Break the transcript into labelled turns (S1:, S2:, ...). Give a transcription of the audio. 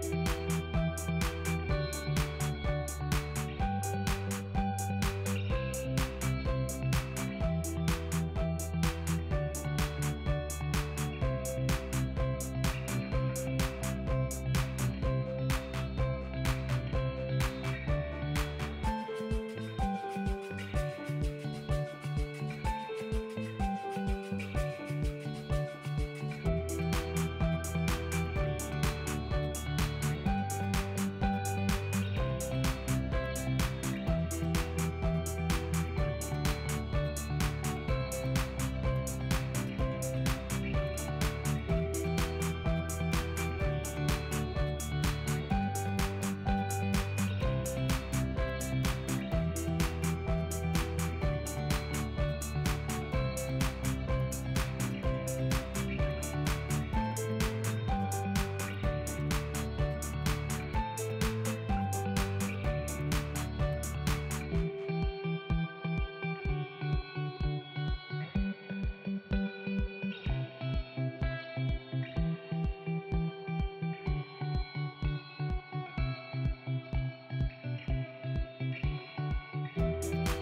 S1: Bye. you